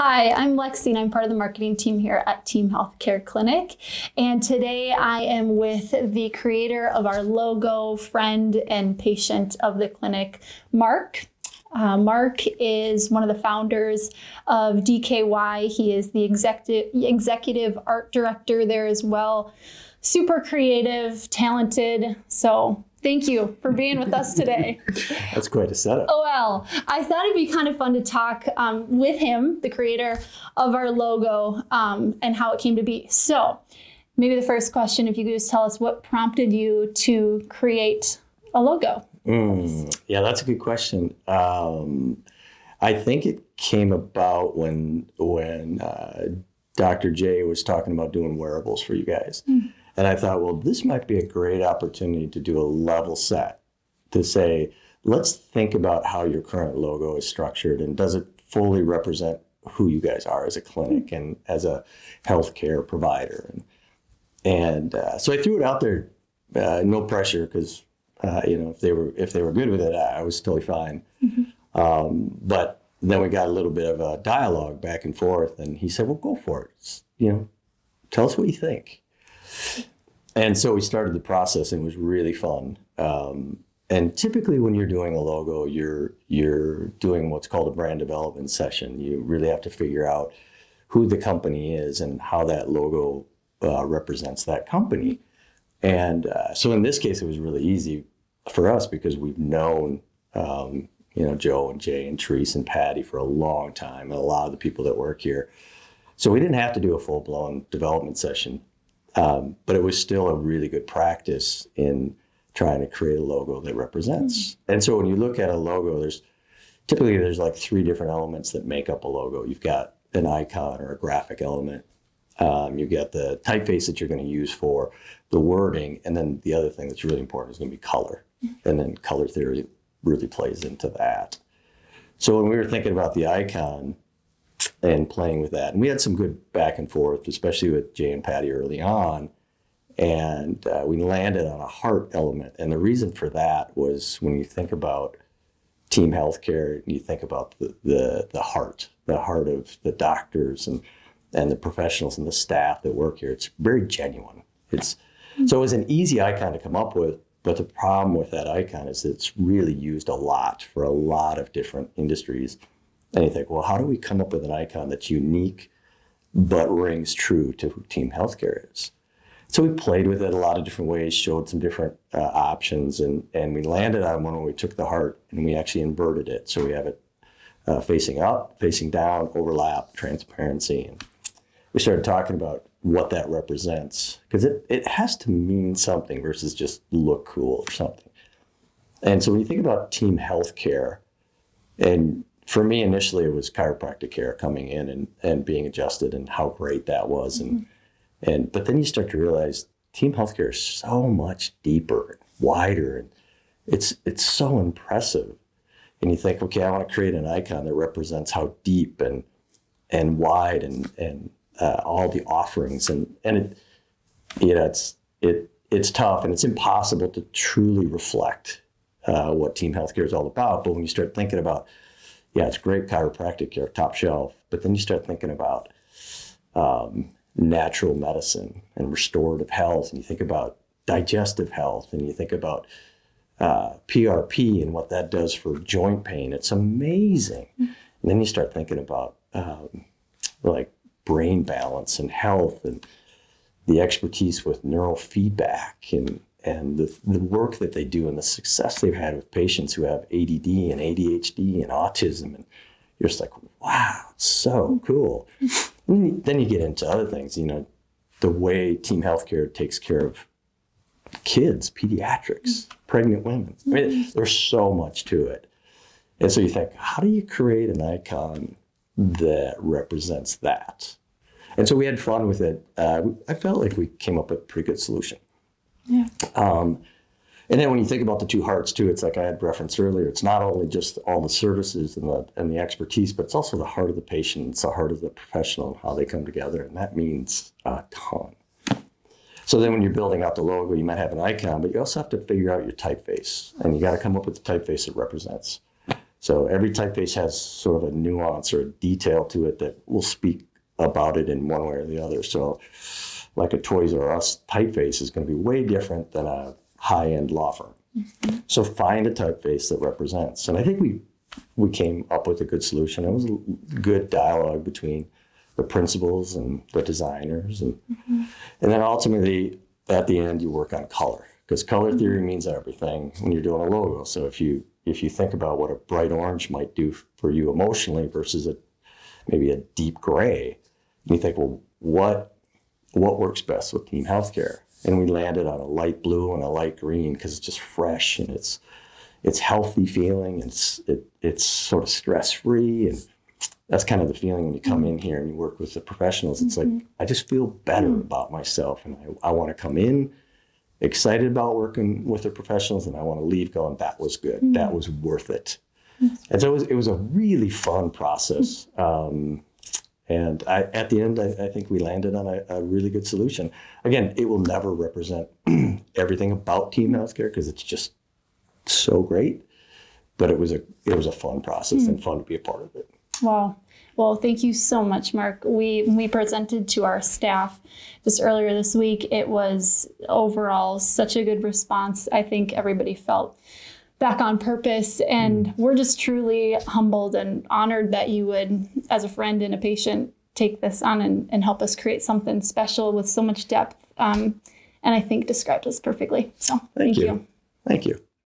Hi, I'm Lexi and I'm part of the marketing team here at Team Healthcare Clinic. And today I am with the creator of our logo, friend, and patient of the clinic, Mark. Uh, Mark is one of the founders of DKY. He is the executive, executive art director there as well. Super creative, talented. So Thank you for being with us today. That's quite a setup. Oh, well, I thought it'd be kind of fun to talk um, with him, the creator of our logo, um, and how it came to be. So, maybe the first question, if you could just tell us what prompted you to create a logo. Mm, yeah, that's a good question. Um, I think it came about when when uh, Dr. J was talking about doing wearables for you guys. Mm. And I thought, well, this might be a great opportunity to do a level set to say, let's think about how your current logo is structured and does it fully represent who you guys are as a clinic and as a healthcare provider. And, and uh, so I threw it out there, uh, no pressure, because uh, you know if they were if they were good with it, I was totally fine. Mm-hmm. Um, but then we got a little bit of a dialogue back and forth, and he said, "Well, go for it. It's, you know, tell us what you think." And so we started the process and it was really fun. Um, and typically when you're doing a logo, you're you're doing what's called a brand development session. You really have to figure out who the company is and how that logo uh, represents that company. And uh, so in this case, it was really easy for us because we've known um, you know Joe and Jay and Therese and Patty for a long time, and a lot of the people that work here. So we didn't have to do a full blown development session. Um, but it was still a really good practice in trying to create a logo that represents. Mm-hmm. And so when you look at a logo, there's typically there's like three different elements that make up a logo. You've got an icon or a graphic element. Um, you get the typeface that you're going to use for the wording, and then the other thing that's really important is going to be color. Mm-hmm. And then color theory really plays into that. So when we were thinking about the icon, and playing with that. And we had some good back and forth, especially with Jay and Patty early on. And uh, we landed on a heart element. And the reason for that was when you think about team healthcare, you think about the, the, the heart, the heart of the doctors and, and the professionals and the staff that work here. It's very genuine. It's so it was an easy icon to come up with, but the problem with that icon is it's really used a lot for a lot of different industries. And you think, well, how do we come up with an icon that's unique but rings true to who Team Healthcare is? So we played with it a lot of different ways, showed some different uh, options, and, and we landed on one where we took the heart and we actually inverted it. So we have it uh, facing up, facing down, overlap, transparency. And we started talking about what that represents because it, it has to mean something versus just look cool or something. And so when you think about team healthcare and for me initially it was chiropractic care coming in and, and being adjusted and how great that was. And mm-hmm. and but then you start to realize team healthcare is so much deeper and wider and it's it's so impressive. And you think okay i want to create an icon that represents how deep and and wide and and uh, all the offerings. And and it you know it's it it's tough and it's impossible to truly reflect uh, what team healthcare is all about. But when you start thinking about yeah, it's great chiropractic care, top shelf. But then you start thinking about um, natural medicine and restorative health, and you think about digestive health, and you think about uh, PRP and what that does for joint pain. It's amazing. Mm-hmm. And then you start thinking about um, like brain balance and health and the expertise with neurofeedback and and the, the work that they do and the success they've had with patients who have ADD and ADHD and autism. And you're just like, wow, it's so cool. then you get into other things, you know, the way team healthcare takes care of kids, pediatrics, pregnant women. I mean, there's so much to it. And so you think, how do you create an icon that represents that? And so we had fun with it. Uh, I felt like we came up with a pretty good solution. Yeah. Um, and then when you think about the two hearts too, it's like I had referenced earlier. It's not only just all the services and the and the expertise, but it's also the heart of the patient. It's the heart of the professional and how they come together, and that means a ton. So then, when you're building out the logo, you might have an icon, but you also have to figure out your typeface, and you got to come up with the typeface that represents So every typeface has sort of a nuance or a detail to it that will speak about it in one way or the other. So, like a Toys R Us typeface is going to be way different than a high end law firm. Mm-hmm. So find a typeface that represents. And I think we we came up with a good solution. It was a good dialogue between the principals and the designers, and mm-hmm. and then ultimately at the end you work on color because color mm-hmm. theory means everything when you're doing a logo. So if you if you think about what a bright orange might do for you emotionally versus a maybe a deep gray, you think, well, what what works best with team healthcare? And we landed on a light blue and a light green because it's just fresh and it's it's healthy feeling and it's it, it's sort of stress free and that's kind of the feeling when you come in here and you work with the professionals. It's mm-hmm. like I just feel better mm-hmm. about myself and I, I want to come in excited about working with the professionals and I want to leave going, that was good. Mm-hmm. That was worth it. And so it was, it was a really fun process. Um, and I, at the end, I, I, think we landed on a, a, really good solution. Again, it will never represent everything about team healthcare because it's just so great. But it was a it was a fun process mm. and fun to be a part of it. Wow. Well, thank you so much, Mark. We we presented to our staff just earlier this week. It was overall such a good response. I think everybody felt back on purpose. And mm. we're just truly humbled and honored that you would, as a friend and a patient, take this on and, and help us create something special with so much depth. Um, and I think describes us perfectly. So thank, thank you. you. Thank you.